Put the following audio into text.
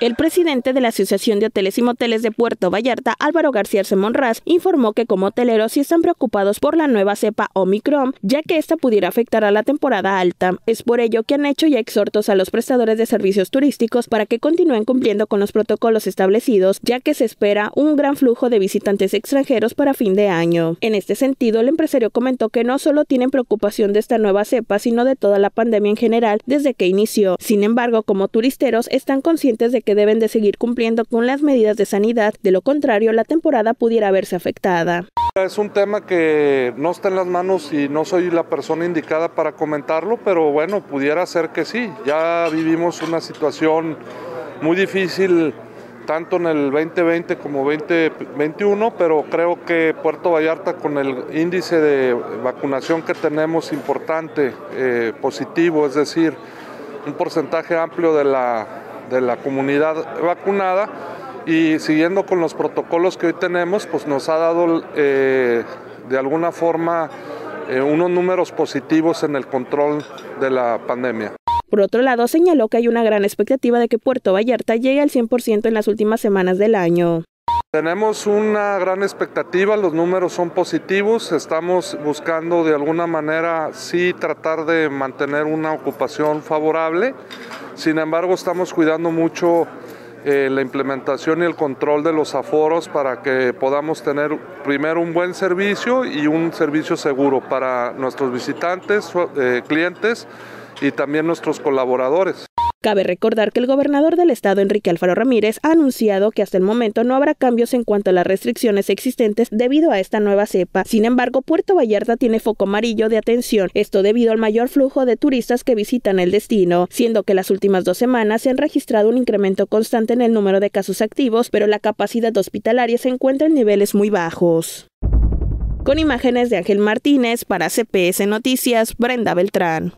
El presidente de la Asociación de Hoteles y Moteles de Puerto Vallarta, Álvaro García Monraz, informó que como hoteleros sí están preocupados por la nueva cepa Omicron, ya que esta pudiera afectar a la temporada alta. Es por ello que han hecho ya exhortos a los prestadores de servicios turísticos para que continúen cumpliendo con los protocolos establecidos, ya que se espera un gran flujo de visitantes extranjeros para fin de año. En este sentido, el empresario comentó que no solo tienen preocupación de esta nueva cepa, sino de toda la pandemia en general desde que inició. Sin embargo, como turisteros están conscientes de que que deben de seguir cumpliendo con las medidas de sanidad, de lo contrario la temporada pudiera verse afectada. Es un tema que no está en las manos y no soy la persona indicada para comentarlo, pero bueno, pudiera ser que sí. Ya vivimos una situación muy difícil tanto en el 2020 como 2021, pero creo que Puerto Vallarta con el índice de vacunación que tenemos importante, eh, positivo, es decir, un porcentaje amplio de la de la comunidad vacunada y siguiendo con los protocolos que hoy tenemos, pues nos ha dado eh, de alguna forma eh, unos números positivos en el control de la pandemia. Por otro lado, señaló que hay una gran expectativa de que Puerto Vallarta llegue al 100% en las últimas semanas del año. Tenemos una gran expectativa, los números son positivos, estamos buscando de alguna manera sí tratar de mantener una ocupación favorable, sin embargo estamos cuidando mucho eh, la implementación y el control de los aforos para que podamos tener primero un buen servicio y un servicio seguro para nuestros visitantes, eh, clientes y también nuestros colaboradores. Cabe recordar que el gobernador del estado, Enrique Alfaro Ramírez, ha anunciado que hasta el momento no habrá cambios en cuanto a las restricciones existentes debido a esta nueva cepa. Sin embargo, Puerto Vallarta tiene foco amarillo de atención, esto debido al mayor flujo de turistas que visitan el destino, siendo que las últimas dos semanas se han registrado un incremento constante en el número de casos activos, pero la capacidad hospitalaria se encuentra en niveles muy bajos. Con imágenes de Ángel Martínez para CPS Noticias, Brenda Beltrán.